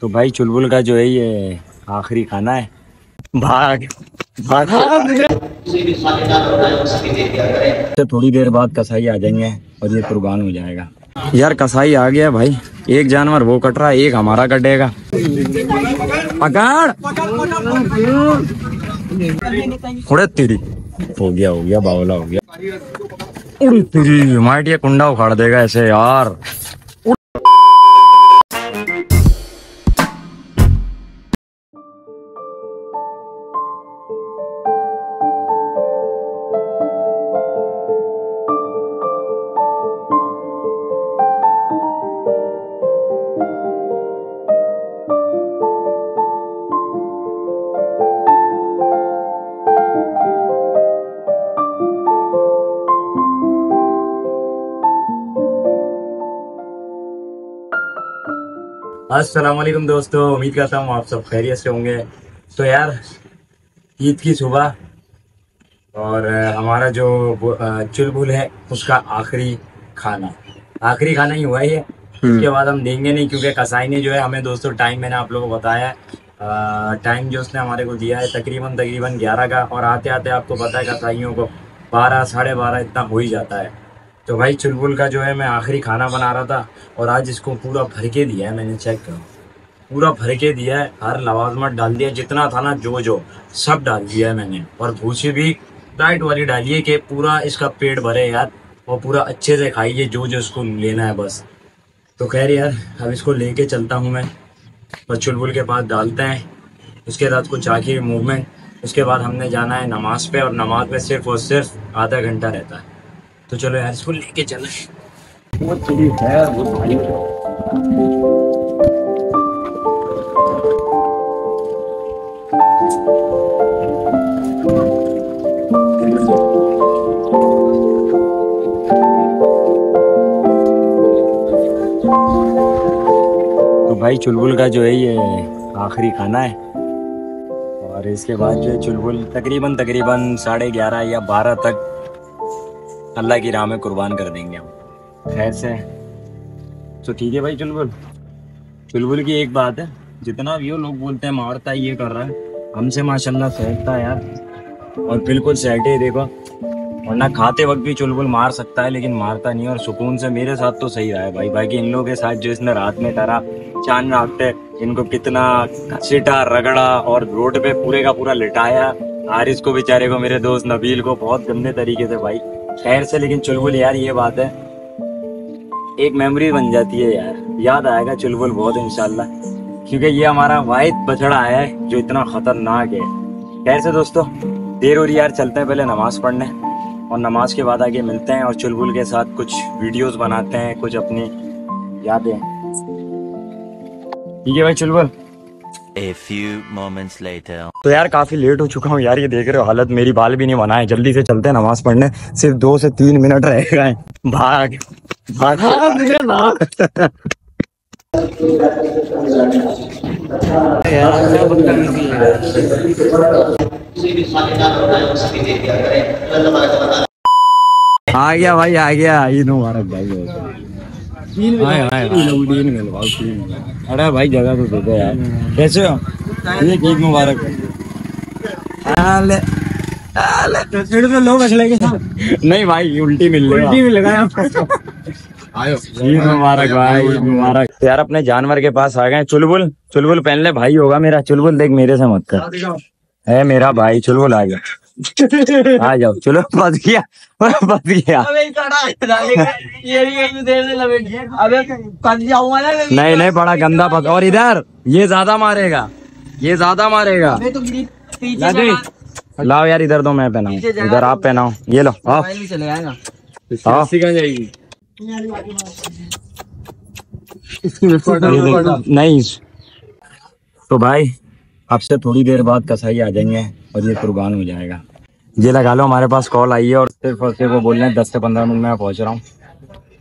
तो भाई चुलबुल का जो है ये आखिरी खाना है। भाग भाग। तो थोड़ी देर बाद कसाई आ जाएँगे और ये कुर्बान हो जाएगा। यार कसाई आ गया भाई। एक जानवर वो कट रहा है, एक हमारा कटेगा। पकड़! तेरी। हो गया हो गया, बावला हो गया। तेरी। कुंडा उखाड़ देगा ऐसे यार। अस्सलाम वालेकुम दोस्तों उम्मीद करता हूँ आप सब खैरियत से होंगे। तो यार ईद की सुबह और हमारा जो चुलबुल है उसका आखिरी खाना। आखिरी खाना ही हुआ ही है ये उसके बाद हम देंगे नहीं क्योंकि कसाई ने जो है हमें दोस्तों टाइम मैंने आप लोगों को बताया है। टाइम जो उसने हमारे को दिया है तकरीबन तकरीबन ग्यारह का। और आते आते आपको पता है कसाईयों को बारह साढ़े बारह इतना हो ही जाता है। तो भाई चुलबुल का जो है, मैं आखिरी खाना बना रहा था और आज इसको पूरा भर के दिया है मैंने चेक करो। पूरा भर के दिया है, हर लवाजमत डाल दिया, जितना था ना जो जो, सब डाल दिया है मैंने। और भूसी भी डाइट वाली डाली है कि पूरा इसका पेट भरे यार, और पूरा अच्छे से खाइए, जो जो इसको लेना है बस। तो खैर यार, अब इसको लेके चलता हूँ मैं। और चुलबुल के पास डालते हैं। उसके बाद कुछ आखिरी मूवमेंट उसके बाद हमने जाना है नमाज़ पे, और नमाज़ में सिर्फ़ और सिर्फ़ आधा घंटा रहता है। तो चलो यार इसको लेके चले वो चली है वो भाई तो भाई चुलबुल का जो है ये आखिरी खाना है। और इसके बाद जो है चुलबुल तकरीबन तकरीबन साढ़े ग्यारह या बारह तक अल्लाह की राह में कुर्बान कर देंगे हम। खैर से। तो ठीक है भाई, चुलबुल। चुलबुल की एक बात है, जितना भी हो लोग बोलते हैं मारता है ये कर रहा है। हमसे माशाल्लाह सहता है यार। और बिल्कुल सहटे देखो। वरना खाते वक्त भी चुलबुल मार सकता है, लेकिन मारता नहीं और सुकून से मेरे साथ तो सही रहा है भाई। बाकी इन लोगों के साथ जो इसने रात में करा, चाँद राफ्टे इनको कितना घसीटा, रगड़ा और रोड पे पूरे का पूरा लिटाया हारिस को बेचारे को, मेरे दोस्त नबील को बहुत गंदे तरीके से भाई। खैर से, लेकिन चुलबुल यार, ये बात है। एक मेमोरी बन जाती है यार। याद आएगा चुलबुल बहुत, इंशाल्लाह। क्योंकि ये हमारा वाहिद बछड़ा है, जो इतना खतरनाक है। खैर से दोस्तों, देर रही यार, चलते हैं पहले नमाज़ पढ़ने। और नमाज़ के बाद आगे मिलते हैं और चुलबुल के साथ कुछ वीडियोस बनाते हैं, कुछ अपनी यादें। ठीक है भाई, चुलबुल। A few moments later. तो यार काफ़ी लेट हो चुका हूँ यार, ये देख रहे हो हालत मेरी, बाल भी नहीं बनाए, जल्दी से चलते हैं नमाज़ पढ़ने, सिर्फ़ दो से तीन मिनट रह गए। भाग भाग। आ गया भाई, आ गया। ईद मुबारक भाई अरे भाई जगह तो दे दो यार। कैसे हो? ये ईद मुबारक। लोग नहीं भाई उल्टी मिल रही उल्टी मिल ईद मुबारक भाई ईद मुबारक। यार अपने जानवर के पास आ गए। चुलबुल चुलबुल पहन ले। भाई होगा मेरा। चुलबुल देख मेरे से मत कर। है मेरा भाई चुलबुल आ गया। आ जाओ चलो बच गया। बच गया नहीं नहीं बड़ा गंदा पत और इधर ये ज़्यादा मारेगा ये ज़्यादा मारेगा। लाओ लाओ यार इधर दो मैं पहनाऊ। इधर आप पहनाओ। ये लो आओ। आओ नहीं। तो भाई आपसे थोड़ी देर बाद कसाई आ जाएँगे और ये कुर्बान हो जाएगा। ये लगा लो, हमारे पास कॉल आई है और सिर्फ़ और सिर्फ़ वो बोल रहे हैं, दस से पंद्रह मिनट में मैं पहुँच रहा हूँ।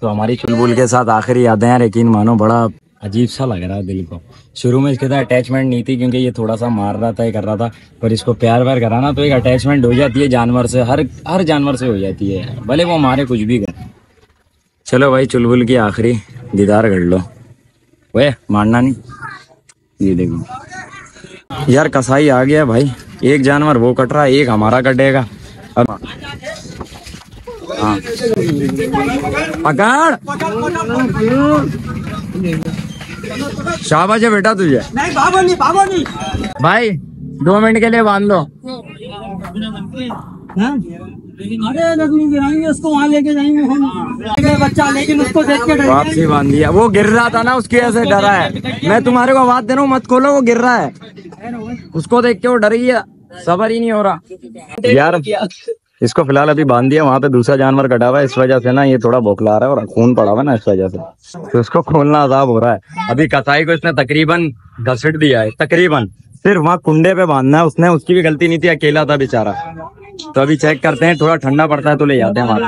तो हमारी चुलबुल के साथ आखिरी यादें हैं, यकीन मानो बड़ा अजीब सा लग रहा है दिल को। शुरू में इसके साथ अटैचमेंट नहीं थी, क्योंकि ये थोड़ा सा मार रहा था, ये कर रहा था, पर इसको प्यार व्यार करा ना तो एक अटैचमेंट हो जाती है जानवर से, हर हर जानवर से हो जाती है। भले वो मारे, कुछ भी कर। चलो भाई, चुलबुल की आखिरी दीदार कर लो। वे मारना नहीं। ये देखो। यार, कसाई आ गया भाई। एक जानवर वो कट रहा है एक हमारा कटेगा। अब हाँ। पकड़! शाबाश है बेटा तुझे। नहीं भागो नहीं भागो नहीं। भाई दो मिनट के लिए बाँध लो। हाँ? अरे उसको वहाँ लेके जाएँगे हम। बच्चा लेकिन उसको देख के वापसी बाँध दिया। वो गिर रहा था ना उसकी वजह से डरा है। मैं तुम्हारे को आवाज़ दे रहा हूँ मत खोलो वो गिर रहा है। उसको देख के वो डर गया। सबर ही नहीं हो रहा। यार इसको फ़िलहाल अभी बाँध दिया वहाँ पे दूसरा जानवर कटा हुआ है इस वजह से ना ये थोड़ा बौखला रहा है और खून पड़ा हुआ है ना इस वजह से। तो उसको खोलना अजाब हो रहा है। अभी कसाई को इसने तकरीबन घसीट दिया है तकरीबन। सिर्फ़ वहाँ कुंडे पे बांधना है उसने उसकी भी गलती नहीं थी अकेला था बेचारा। तो अभी चेक करते हैं थोड़ा ठंडा पड़ता है तो ले जाते हैं वहाँ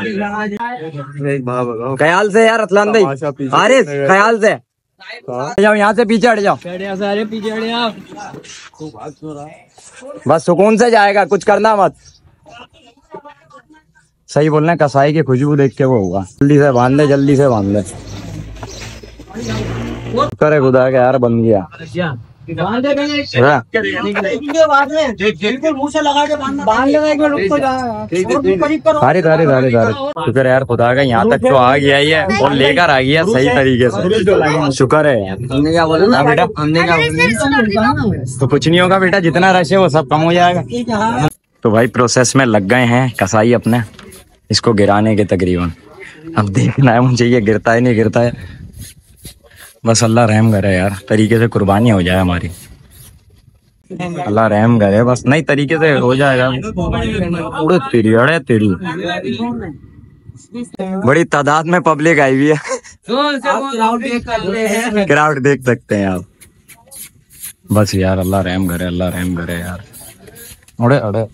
ख्याल से यार असलान भाई। हारिस ख्याल से। जाओ यहाँ से पीछे हट जाओ। सारे पीछे हटे बस सुकून से जाएगा कुछ करना मत। सही बोलने कसाई की खुशबू देख के वो होगा। जल्दी से बाँध ले जल्दी से बाँध दे करे खुदा के यार बन गया। बाँध दे। हाँ। बाद में बिल्कुल मुँह से लगा के बांधना बाँध लेगा एक मिनट रुक तो शुक्र है यार खुदा का यहाँ तक तो आ गया ही है और लेकर आ गया सही तरीके से। शुक्र है। हमने क्या बोला? हाँ बेटा हमने क्या तो कुछ नहीं होगा बेटा जितना रश है वो सब कम हो जाएगा। तो भाई प्रोसेस में लग गए हैं कसाई अपने। इसको गिराने के तकरीबन। अब देखना है मुझे ये गिरता है नहीं गिरता है। बस अल्लाह रहम करे यार, तरीके से कुर्बानी हो जाए हमारी। अल्लाह रहम करे, बस नई तरीके से हो जाएगा। उड़े तेरी, अड़े तेरी। बड़ी तादाद में पब्लिक आई हुई है। क्राउड देख सकते हैं आप। बस यार, अल्लाह रहम करे, अल्लाह रहम करे यार। अड़े अड़े।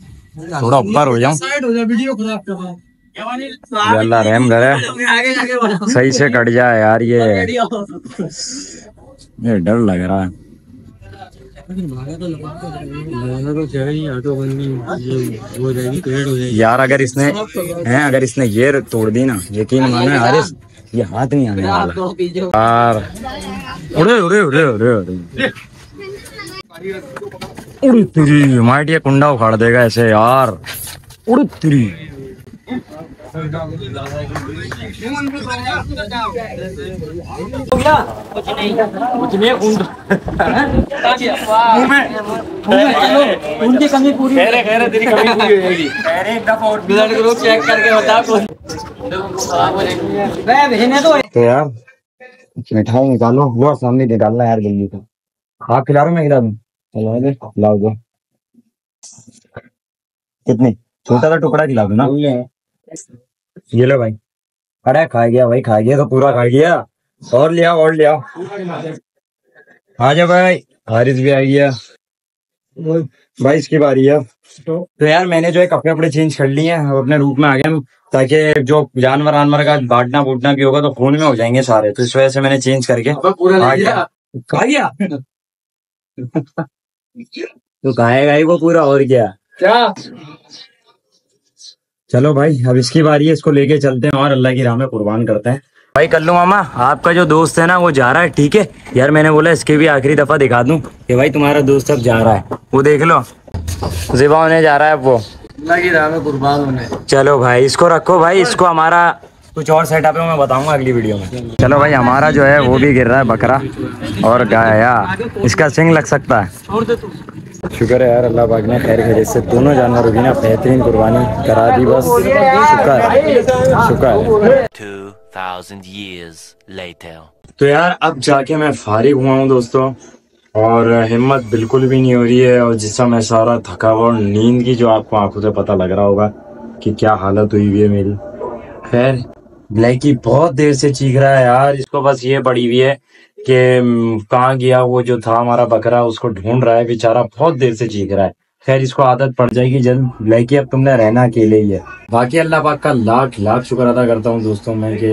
थोड़ा ऊपर हो जाऊँ। वीडियो खराब अल्लाह रहम करे। सही से कट जाए यार ये। ये डर लग रहा है। यार अगर इसने हैं अगर इसने ये तोड़ दी ना यकीन मानो हारिस ये हाथ नहीं आने वाला। यार। उड़े उड़े उड़े उड़े उड़े। उड़ी तेरी माइट ये कुंडा उखाड़ देगा ऐसे यार। उड़ी तेरी। उनकी कमी पूरी है एक दफ़ा और ब्लड ग्रुप चेक करके बता मैं तो यार मिठाई निकालो। वो सामने निकालना यार जल्दी से आप खिला रहे मैं खिला दूँ चलो दे छोटा सा टुकड़ा खिला दो ना ये लो भाई। अरे खा गया भाई खा गया तो पूरा खा गया। और लिया और लिया आ जा भाई हारिस भी आ गया। भाई इसकी बारी है। तो यार मैंने जो है कपड़े वपड़े चेंज कर लिए हैं अब अपने रूप में आ गए ताकि जो जानवर वानवर का बांटना बूटना भी होगा तो खून में हो जाएँगे सारे। तो इस वजह से मैंने चेंज करके गया। खा गया? तो खाएगा ही वो पूरा और क्या? क्या? चलो भाई अब इसकी बारी है इसको लेके चलते हैं और अल्लाह की राह में कुर्बान करते हैं। भाई कल्लू मामा? आपका जो दोस्त है ना वो जा रहा है ठीक है? यार मैंने बोला इसके भी आखिरी दफ़ा दिखा दूँ कि भाई तुम्हारा दोस्त अब जा रहा है। वो देख लो। जिबा होने जा रहा है अब वो। अल्लाह की राह में कुर्बान होने चलो भाई इसको रखो भाई इसको हमारा कुछ और सेटअप है मैं बताऊँगा अगली वीडियो में। चलो भाई हमारा जो है वो भी गिर रहा है बकरा और गाया। इसका सिंग लग सकता है। तू। शुक्र है यार अल्लाह पाक ने खैर खैर से दोनों जानवरों की ना बेहतरीन कुर्बानी करा दी बस शुक्र शुक्र है। 2,000 years later. तो यार अब जाके मैं फारिग हुआ हूँ दोस्तों और हिम्मत बिल्कुल भी नहीं हो रही है और जिसम है सारा थका हुआ और नींद की जो आपको आँखों से पता लग रहा होगा कि क्या हालत हुई हुई है मेरी। खैर ब्लैकी बहुत देर से चीख रहा है यार इसको बस ये पड़ी हुई है कि कहाँ गया वो जो था हमारा बकरा, उसको ढूंढ रहा है, बेचारा बहुत देर से चीख रहा है। खैर, इसको आदत पड़ जाएगी जल्द ब्लैकी अब तुमने रहना अकेले ही है। बाकी अल्लाह पाक का लाख लाख शुक्र अदा करता हूँ दोस्तों मैं कि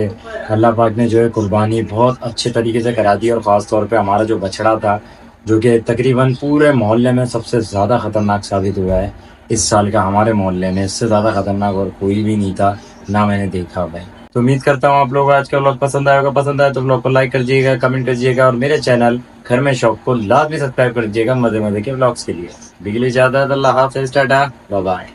अल्लाह पाक ने जो है कुर्बानी बहुत अच्छे तरीके से करा दी और ख़ास तौर पे हमारा जो बछड़ा था, जो कि तकरीबन पूरे मोहल्ले में सबसे ज़्यादा ख़तरनाक साबित हुआ है, इस साल का हमारे मोहल्ले में इससे ज़्यादा ख़तरनाक और कोई भी नहीं था, ना मैंने देखा भाई। तो उम्मीद करता हूँ आप लोग आज का ब्लॉग पसंद आएगा पसंद आया तो ब्लॉग को लाइक कर दीजिएगा कमेंट कर दीजिएगा और मेरे चैनल घर में शौक को लाजमी सब्सक्राइब कर दीजिएगा मज़े मज़े के ब्लॉग्स के लिए। बिजली ज़्यादा अल्लाह हाफिज, टाटा बाय